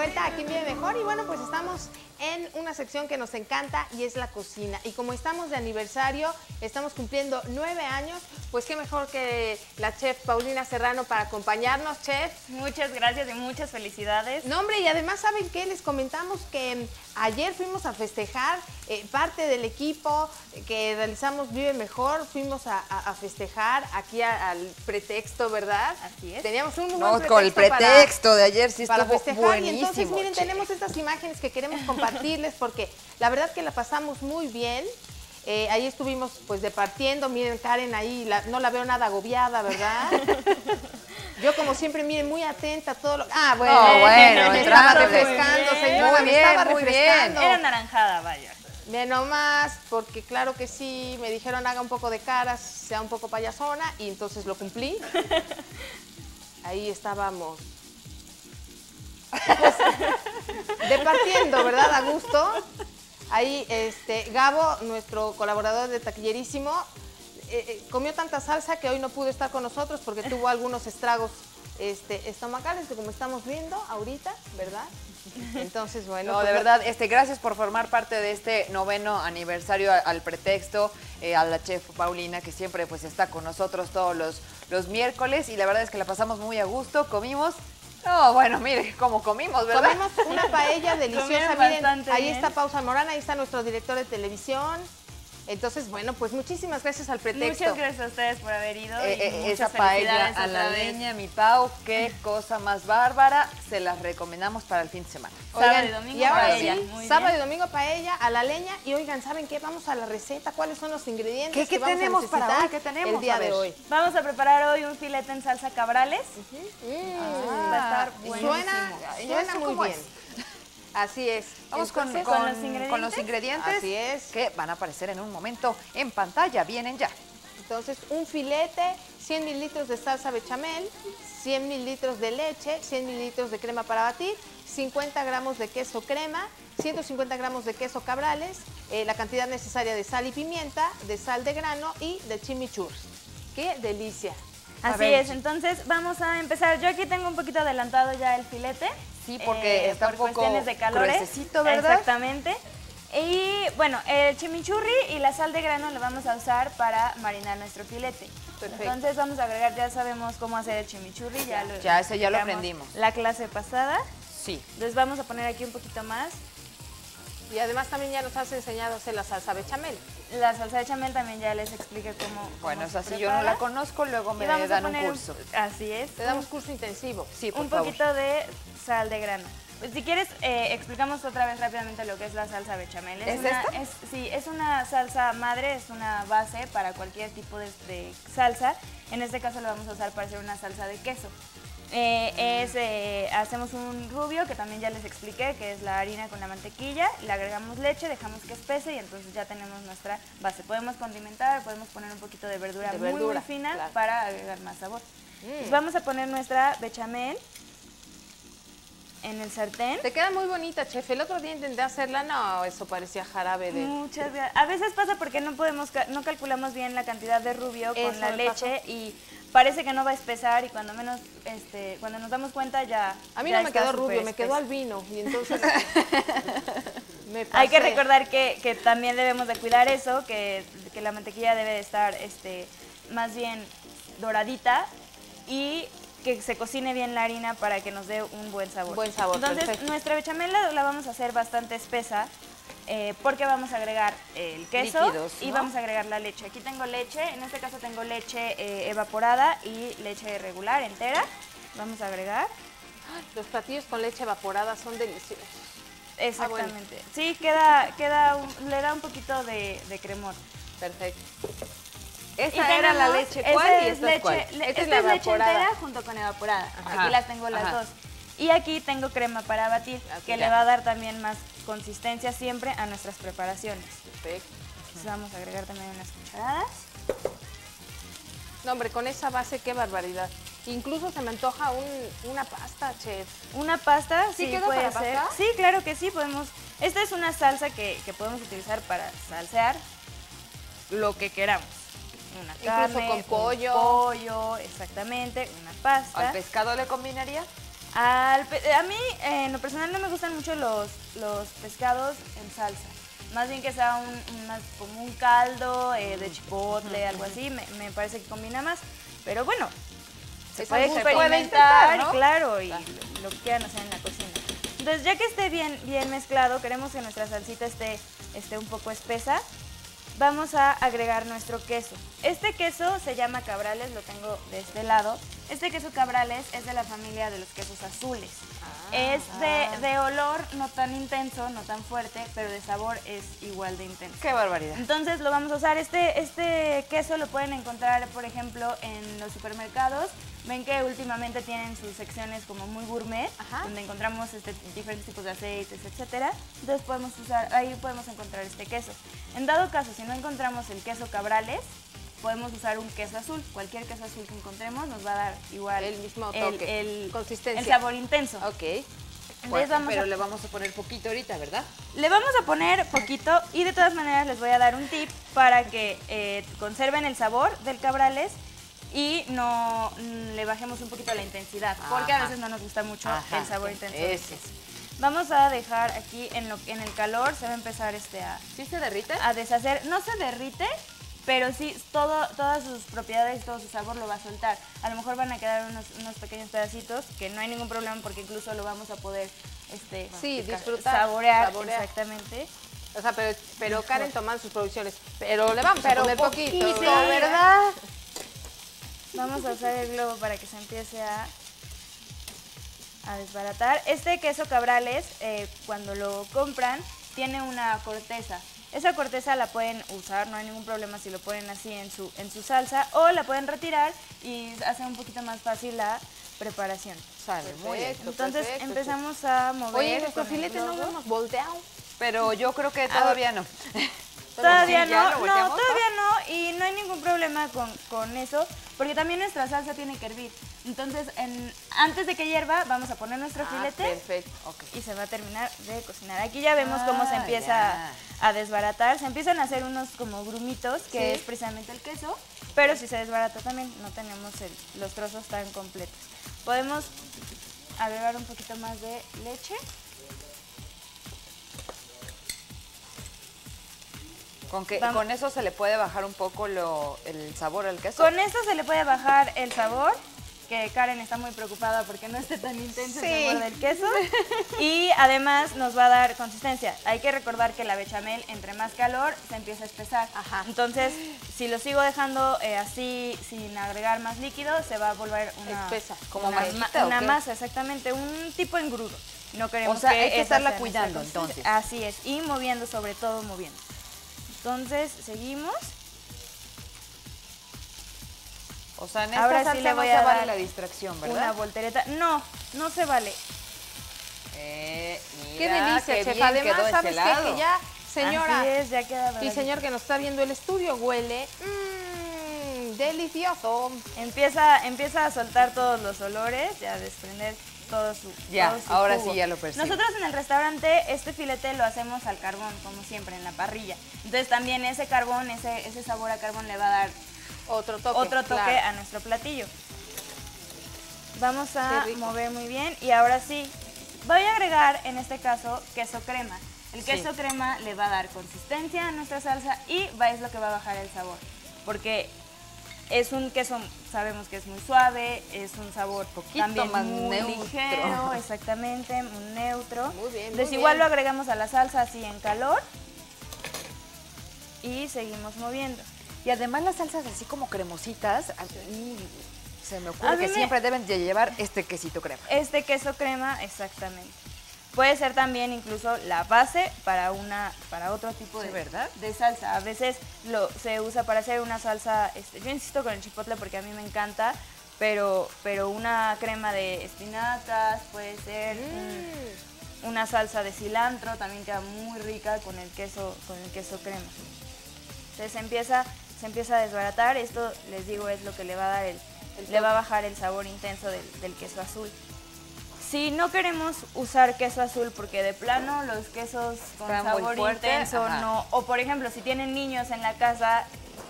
vuelta aquí Vive Mejor y bueno, pues estamos en una sección que nos encanta y es la cocina. Y como estamos de aniversario, estamos cumpliendo nueve años, pues qué mejor que la chef Paulina Serrano para acompañarnos, chef. Muchas gracias y muchas felicidades. No, hombre, y además, ¿saben qué? Les comentamos que ayer fuimos a festejar, eh, parte del equipo que realizamos Vive Mejor, fuimos a, a- a festejar aquí a- al pretexto, ¿verdad? Así es. Teníamos un buen No, con el para- pretexto de ayer sí para estuvo festejar. buenísimo. Y entonces, miren, che. tenemos estas imágenes que queremos compartirles porque la verdad que la pasamos muy bien. Eh, ahí estuvimos pues departiendo, miren Karen ahí, la- no la veo nada agobiada, ¿verdad? Yo como siempre, miren, muy atenta a todo lo... Ah, bueno, No, bueno, me estaba entrándole. refrescando, Muy señora, bien, me estaba bien. refrescando. Era naranjada, vaya. Ve nomás, porque claro que sí, me dijeron haga un poco de caras, sea un poco payasona, y entonces lo cumplí. Ahí estábamos. Pues, departiendo, ¿verdad? A gusto. Ahí, este, Gabo, nuestro colaborador de Taquillerísimo, eh, eh, comió tanta salsa que hoy no pudo estar con nosotros porque tuvo algunos estragos este, estomacales, que como estamos viendo ahorita, ¿verdad? Entonces, bueno. No, pues, de verdad, este, gracias por formar parte de este noveno aniversario al pretexto, eh, a la chef Paulina, que siempre pues está con nosotros todos los, los miércoles y la verdad es que la pasamos muy a gusto, comimos. No, bueno, mire cómo comimos, ¿verdad? Comimos una paella deliciosa. Miren, ahí bien. está Pausa Morana, ahí está nuestro director de televisión. Entonces, bueno, pues muchísimas gracias al pretexto. Muchas gracias a ustedes por haber ido. Eh, y eh, muchas esa paella felicidades a la leña, mi Pau, qué cosa más bárbara, se las recomendamos para el fin de semana. Sábado y domingo y ahora paella, sí, sábado y domingo paella a la leña. Y oigan, ¿saben qué? Vamos a la receta. ¿Cuáles son los ingredientes ¿Qué- qué que vamos tenemos a para hoy? ¿Qué tenemos? el día de hoy? Vamos a preparar hoy un filete en salsa cabrales. Mm, Va a estar suena buenísimo. ¿Y suena muy bien. es? Así es. Vamos con, Entonces, con- ¿con los ingredientes? con los ingredientes Así es. que van a aparecer en un momento en pantalla. Vienen ya. Entonces, un filete, 100 mililitros de salsa bechamel, 100 mililitros de leche, 100 mililitros de crema para batir, 50 gramos de queso crema, 150 gramos de queso cabrales, eh, la cantidad necesaria de sal y pimienta, de sal de grano y de chimichurri. ¡Qué delicia! Así es, entonces vamos a empezar. Yo aquí tengo un poquito adelantado ya el filete. Eh, Sí, porque está por un poco cuestiones de calores. ¿verdad? Exactamente. Y bueno, el chimichurri y la sal de grano lo vamos a usar para marinar nuestro filete. Perfecto. Entonces vamos a agregar, ya sabemos cómo hacer el chimichurri, ya lo Ya, ya lo aprendimos. La clase pasada. Sí. Les vamos a poner aquí un poquito más. Y además también ya nos has enseñado a hacer la salsa bechamel. La salsa de chamel también ya les expliqué cómo. Bueno, cómo esa se si yo no la conozco, luego me dan un poner curso. Así es. Te damos curso intensivo. Sí, por un favor. poquito de sal de grano. Pues, si quieres, eh, explicamos otra vez rápidamente lo que es la salsa bechamel. ¿Es una, esta? es- sí, es una salsa madre, es una base para cualquier tipo de, de salsa. En este caso lo vamos a usar para hacer una salsa de queso. Eh, es, eh, hacemos un rubio, que también ya les expliqué, que es la harina con la mantequilla, le agregamos leche, dejamos que espese y entonces ya tenemos nuestra base. Podemos condimentar, podemos poner un poquito de verdura, De muy, verdura, muy fina claro. para agregar más sabor. Mm. Entonces, vamos a poner nuestra bechamel en el sartén. Te queda muy bonita, chef. El otro día intenté hacerla, no, eso parecía jarabe de... Muchas gracias. A veces pasa porque no podemos, no calculamos bien la cantidad de rubio Eso con la leche y parece que no va a espesar y cuando menos, este, cuando nos damos cuenta ya. A mí ya no me quedó rubio, me quedó albino. Y entonces me Hay que pasé. recordar que, que también debemos de cuidar eso, que, que la mantequilla debe de estar este, más bien doradita y que se cocine bien la harina para que nos dé un buen sabor. Buen sabor, Entonces, perfecto. nuestra bechamel la, la vamos a hacer bastante espesa eh, porque vamos a agregar el queso Líquidos, y ¿no? vamos a agregar la leche. Aquí tengo leche, en este caso tengo leche eh, evaporada y leche regular entera. Vamos a agregar. Los platillos con leche evaporada son deliciosos. Exactamente. Sí, queda, queda un- le da un poquito de, de cremor. Perfecto. Esa era la leche, ¿cuál? y es esta es leche, cuál? le- Esta esta es la es leche entera junto con evaporada. Ajá, Aquí las tengo las ajá. dos. Y aquí tengo crema para batir, Ok. que le va a dar también más consistencia siempre a nuestras preparaciones. Perfecto. Entonces vamos a agregar también unas cucharadas. No, hombre, con esa base, qué barbaridad. Incluso se me antoja un- una pasta, chef. Una pasta, ¿Sí sí, queda puede para ser. pasta? Sí, claro que sí, podemos. Esta es una salsa que, que podemos utilizar para salsear lo que queramos. Una Incluso carne, con un pollo. pollo, exactamente, una pasta. ¿Al pescado le combinaría? Al pe- a mí, eh, en lo personal, no me gustan mucho los, los pescados en salsa. Más bien que sea un, un- más como un caldo eh, de chipotle, algo así, me, me parece que combina más. Pero bueno, se Es puede experimentar, ¿no? claro, y lo, lo que quieran hacer en la cocina. Entonces, ya que esté bien, bien mezclado, queremos que nuestra salsita esté, esté un poco espesa, vamos a agregar nuestro queso. Este queso se llama cabrales, lo tengo de este lado. Este queso cabrales es de la familia de los quesos azules. es de, de olor no tan intenso, no tan fuerte, pero de sabor es igual de intenso. Qué barbaridad. Entonces lo vamos a usar. Este, este queso lo pueden encontrar, por ejemplo, en los supermercados. Ven que últimamente tienen sus secciones como muy gourmet, Ajá. donde encontramos este, diferentes tipos de aceites, etcétera. Entonces podemos usar, ahí podemos encontrar este queso. En dado caso, si no encontramos el queso cabrales, podemos usar un queso azul. Cualquier queso azul que encontremos nos va a dar igual El mismo el- toque, el- consistencia. el sabor intenso. Ok. Bueno, vamos pero a- le vamos a poner poquito ahorita, ¿verdad? Le vamos a poner poquito y de todas maneras les voy a dar un tip para que eh, conserven el sabor del cabrales y no mm, le bajemos un poquito la intensidad, porque a Ajá. veces no nos gusta mucho Ajá, el sabor intenso. ese. Vamos a dejar aquí en, lo, en el calor, se va a empezar este a, ¿Sí se derrite? a deshacer. No se derrite, pero sí todo, todas sus propiedades, todo su sabor lo va a soltar. A lo mejor van a quedar unos, unos pequeños pedacitos que no hay ningún problema porque incluso lo vamos a poder este, Sí, disfrutar, saborear, saborear. exactamente. O sea, pero, pero Karen tomando sus producciones. Pero le vamos Pero a poner poquito, poquito, ¿verdad? ¿verdad? Vamos a usar el globo para que se empiece a, a desbaratar. Este queso cabrales, eh, cuando lo compran, tiene una corteza. Esa corteza la pueden usar, no hay ningún problema si lo ponen así en su, en su salsa, o la pueden retirar y hace un poquito más fácil la preparación. Sale, muy bien. Perfecto, Entonces perfecto. empezamos a mover. Oye, nuestro filete no globo. lo hemos volteado. Pero yo creo que todavía no. Todavía Sí, no, no, todavía no, y no hay ningún problema con, con eso, porque también nuestra salsa tiene que hervir. Entonces, en- antes de que hierva, vamos a poner nuestro Ah, filete Perfecto. Y se va a terminar de cocinar. Aquí ya vemos cómo se Ah, empieza ya. a desbaratar, se empiezan a hacer unos como grumitos, que Sí. es precisamente el queso, pero si se desbarata también no tenemos el- los trozos tan completos. Podemos agregar un poquito más de leche. Con, que, Vamos. con eso se le puede bajar un poco lo, el sabor al queso. Con esto se le puede bajar el sabor, que Karen está muy preocupada porque no esté tan intenso Sí. el sabor del queso. Y además nos va a dar consistencia. Hay que recordar que la bechamel, entre más calor, se empieza a espesar. Ajá. Entonces, si lo sigo dejando eh, así, sin agregar más líquido, se va a volver una, Espesa. ¿Como una, masita una masa, exactamente, un tipo engrudo. No queremos O sea, hay que estarla cuidando, entonces. Así es, y moviendo, sobre todo moviendo. Entonces, seguimos. O sea, en esta Ahora sí salsa le no voy se a vale dar la distracción, Una ¿verdad? voltereta. No, no se vale. Eh, Qué delicia, qué chef. bien Además, quedó ¿sabes qué? Que ya, señora Así es, ya queda y señor que nos está viendo el estudio, huele mmm, delicioso. Empieza, empieza a soltar todos los olores y a desprender todo su Ya, todo su ahora jugo. sí ya lo percibo. Nosotros en el restaurante este filete lo hacemos al carbón, como siempre, en la parrilla. Entonces también ese carbón, ese, ese sabor a carbón le va a dar Otro toque. otro toque claro. a nuestro platillo. Vamos a mover muy bien y ahora sí, voy a agregar en este caso queso crema. El Sí. queso crema le va a dar consistencia a nuestra salsa y va, es lo que va a bajar el sabor. Porque es un queso, sabemos que es muy suave, es un sabor Poquito también más muy neutro. ligero, exactamente, muy neutro. Muy bien, muy igual bien. lo agregamos a la salsa así en calor y seguimos moviendo. Y además las salsas así como cremositas, se me ocurre que me- siempre deben de llevar este quesito crema. Este queso crema, exactamente. Puede ser también incluso la base para una para otro tipo Sí, de, ¿verdad? de salsa. A veces lo se usa para hacer una salsa, este, yo insisto con el chipotle porque a mí me encanta, pero pero una crema de espinacas puede ser un- una salsa de cilantro también queda muy rica con el queso con el queso crema. Entonces se empieza se empieza a desbaratar. Esto les digo es lo que le va a dar el, le va a bajar el sabor intenso del, del queso azul. Si no queremos usar queso azul porque de plano los quesos con Está muy sabor fuerte, intenso ajá. no, o por ejemplo si tienen niños en la casa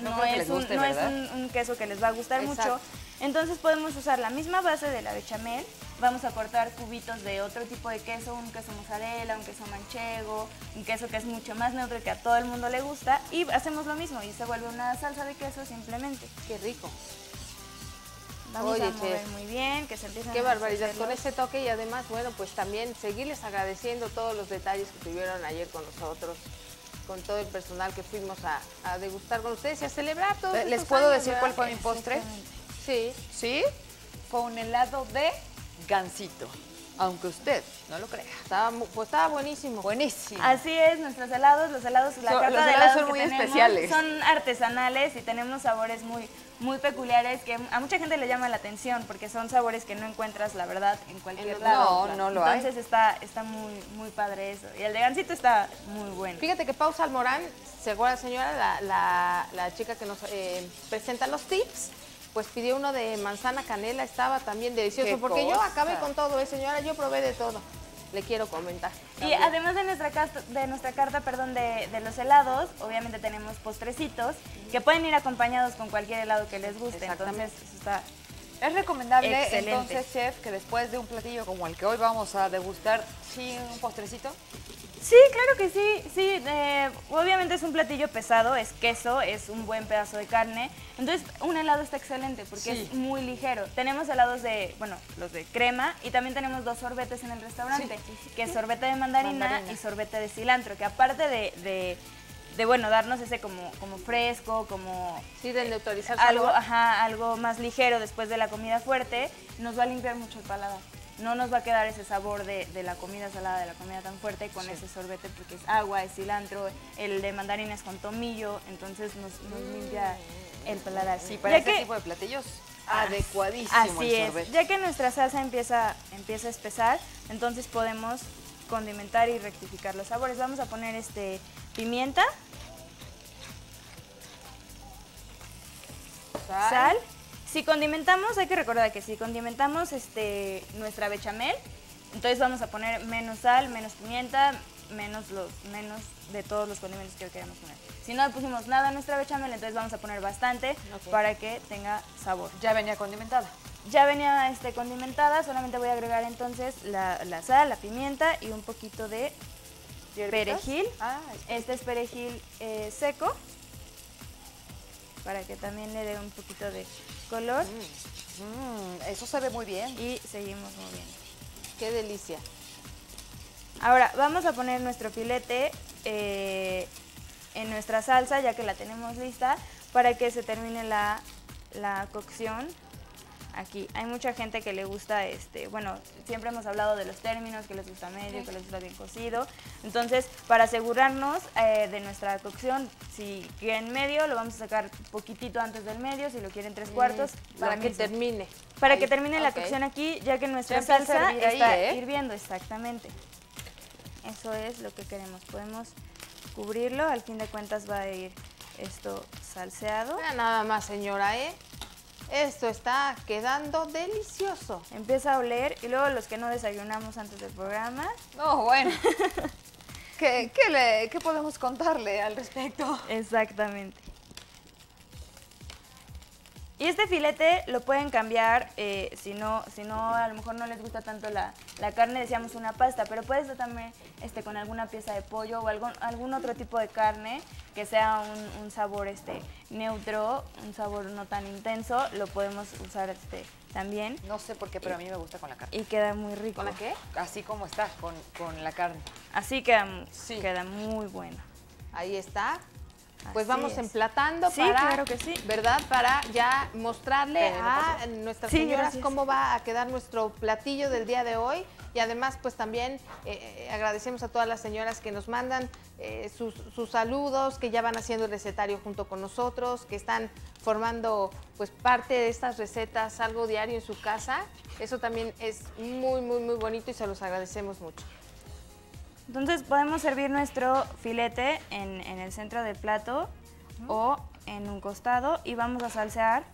No es, un, no es un, un queso que les va a gustar mucho, entonces podemos usar la misma base de la bechamel, vamos a cortar cubitos de otro tipo de queso, un queso mozzarella, un queso manchego, un queso que es mucho más neutro y que a todo el mundo le gusta y hacemos lo mismo y se vuelve una salsa de queso simplemente. Qué rico. Vamos Oye, a mover chef. muy bien, que se empiecen Qué a barbaridad. Con ese toque y además, bueno, pues también seguirles agradeciendo todos los detalles que tuvieron ayer con nosotros, con todo el personal que fuimos a, a degustar con ustedes y a celebrar todos ¿Les estos puedo años, decir cuál fue mi postre? Sí. ¿Sí? Fue un helado de gansito. Aunque usted no lo crea. Estaba, pues estaba buenísimo. Buenísimo. Así es, nuestros helados, los helados, la Son- carta los de helados helados son que muy tenemos especiales. Son artesanales y tenemos sabores muy, muy peculiares que a mucha gente le llama la atención porque son sabores que no encuentras, la verdad, en cualquier lado. no, no lo hay. Entonces está, está muy, muy padre eso. Y el de gansito está muy bueno. Fíjate que Pau Salmorán, ¿se acuerda señora? La, la- la chica que nos eh, presenta los tips, pues pidió uno de manzana canela, estaba también delicioso, porque yo acabé con todo, ¿eh, señora? Yo probé de todo. Le quiero comentar. Y además de nuestra, casta- de nuestra carta perdón, de, de los helados, obviamente tenemos postrecitos que pueden ir acompañados con cualquier helado que les guste. Entonces, eso está Es recomendable Excelente. entonces, chef, que después de un platillo como el que hoy vamos a degustar, sí, un postrecito. Sí, claro que sí, sí, eh, obviamente es un platillo pesado, es queso, es un buen pedazo de carne, entonces un helado está excelente porque Sí. es muy ligero. Tenemos helados de, bueno, los de crema y también tenemos dos sorbetes en el restaurante, que es sorbete de mandarina, Mandarina. y sorbete de cilantro, que aparte de, de, de, bueno, darnos ese como, como fresco, como Sí, de neutralizar algo, ajá, algo más ligero después de la comida fuerte, nos va a limpiar mucho el paladar. No nos va a quedar ese sabor de, de la comida salada, de la comida tan fuerte con ese sorbete porque es agua, es cilantro, el de mandarina es con tomillo, entonces nos, nos limpia el paladar. Sí, para Ya que- tipo de platillos, adecuadísimo Así el es, ya que nuestra salsa empieza, empieza a espesar, entonces podemos condimentar y rectificar los sabores. Vamos a poner este pimienta, sal. Si condimentamos, hay que recordar que si condimentamos este, nuestra bechamel, entonces vamos a poner menos sal, menos pimienta, menos, los, menos de todos los condimentos que queremos poner. Si no le pusimos nada a nuestra bechamel, entonces vamos a poner bastante para que tenga sabor. Ya venía condimentada. Ya venía este, condimentada, solamente voy a agregar entonces la, la sal, la pimienta y un poquito de perejil. Ah, Este es perejil eh, seco, para que también le dé un poquito de color. mm, eso se ve muy bien. Y seguimos moviendo. Qué delicia. Ahora, vamos a poner nuestro filete eh, en nuestra salsa, ya que la tenemos lista, para que se termine la, la cocción. Aquí hay mucha gente que le gusta, este, bueno, siempre hemos hablado de los términos, que les gusta medio, que les gusta bien cocido. Entonces, para asegurarnos eh, de nuestra cocción, si quieren medio, lo vamos a sacar poquitito antes del medio, si lo quieren tres cuartos, Para que mismo. termine. Para Ahí. que termine la cocción aquí, ya que nuestra Ya salsa ahí, está ¿eh? hirviendo, exactamente. Eso es lo que queremos. Podemos cubrirlo, al fin de cuentas va a ir esto salseado. Mira nada más, señora, ¿eh? Esto está quedando delicioso. Empieza a oler y luego los que no desayunamos antes del programa, No, bueno. ¿Qué, qué le- qué podemos contarle al respecto? exactamente. Y este filete lo pueden cambiar, eh, si, no, si no, a lo mejor no les gusta tanto la, la carne, decíamos una pasta, pero puede ser también este, con alguna pieza de pollo o algún, algún otro tipo de carne que sea un, un sabor este, neutro, un sabor no tan intenso, lo podemos usar este, también No sé por qué, pero a mí me gusta con la carne. y queda muy rico. ¿Con la qué? Así como está, con, con la carne. Así queda, Sí. queda muy bueno. Ahí está. Pues Así vamos es. emplatando Sí, para, claro que sí. ¿verdad? Para ya mostrarle Pero a nuestras Sí, señoras gracias. cómo va a quedar nuestro platillo del día de hoy. Y además, pues también eh, agradecemos a todas las señoras que nos mandan eh, sus, sus saludos, que ya van haciendo el recetario junto con nosotros, que están formando pues parte de estas recetas, algo diario en su casa. Eso también es muy, muy, muy bonito y se los agradecemos mucho. Entonces podemos servir nuestro filete en, en el centro del plato o en un costado y vamos a salsear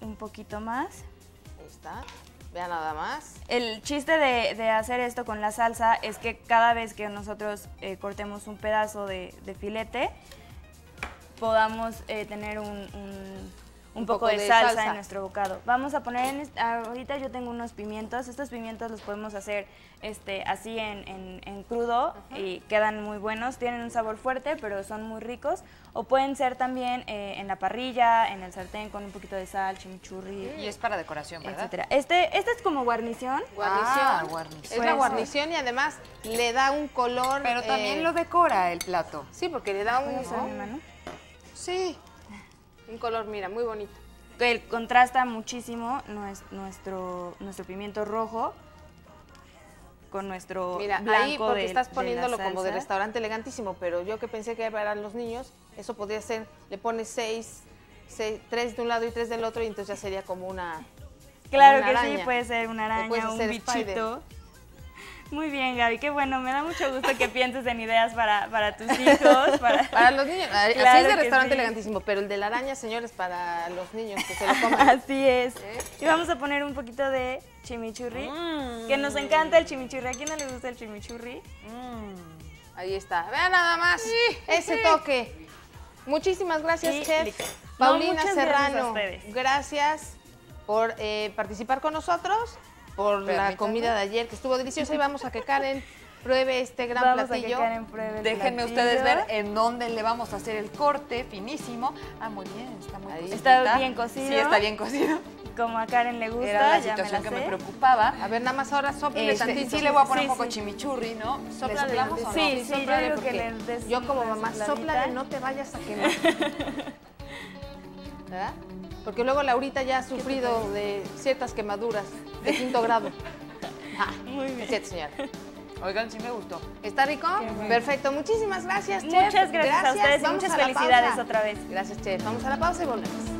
un poquito más. Ahí está. Vean nada más. El chiste de, de hacer esto con la salsa es que cada vez que nosotros eh, cortemos un pedazo de, de filete, podamos eh, tener un, un- un, poco, de, salsa, en nuestro bocado. Vamos a poner, en, ahorita yo tengo unos pimientos, estos pimientos los podemos hacer este, así en, en, crudo y quedan muy buenos, tienen un sabor fuerte pero son muy ricos o pueden ser también eh, en la parrilla, en el sartén con un poquito de sal, chimichurri. Y es para decoración, ¿verdad? Etcétera. Este, este es como guarnición. Ah, guarnición. Es la guarnición y además le da un color. Pero también eh, lo decora el plato. Sí, porque le da un. Sí. Un color, mira, muy bonito. El contrasta muchísimo nuestro, nuestro pimiento rojo con nuestro Mira, blanco ahí porque estás poniéndolo como de restaurante elegantísimo, pero yo que pensé que era para los niños, eso podría ser, le pones seis, tres de un lado y tres del otro y entonces ya sería como una Claro que sí, puede ser una araña, un bichito. Muy bien, Gaby, qué bueno. Me da mucho gusto que pienses en ideas para, para tus hijos. Para, los niños. Así es de restaurante elegantísimo, pero el de la araña, señores, para los niños que se lo coman. Así es. Y vamos a poner un poquito de chimichurri, que nos encanta el chimichurri. ¿A quién no le gusta el chimichurri? Mm. Ahí está. Vean nada más ese toque. Muchísimas gracias, chef. Paulina Serrano, gracias por eh, participar con nosotros por la comida de ayer, que estuvo deliciosa. Y vamos a que Karen pruebe este gran platillo. Déjenme ustedes ver en dónde le vamos a hacer el corte finísimo. Ah, muy bien, está muy bien. Está bien cocido. Sí, está bien cocido. Como a Karen le gusta, Era la situación que me preocupaba. A ver, nada más ahora soplele este, tantito. Sí, le voy a poner un poco chimichurri, ¿no? Soplale. ¿Le soplamos Sí, sí, yo digo que le des Yo como mamá, soplale, no te vayas a quemar. ¿Verdad? Porque luego Laurita ya ha sufrido de ciertas quemaduras de quinto grado. Ah, Muy bien. Cierto, señora. Oigan, sí me gustó. ¿Está rico? Perfecto. Muchísimas gracias, Chef. Muchas gracias, a ustedes y muchas felicidades otra vez. Gracias, Chef. Vamos a la pausa y volvemos.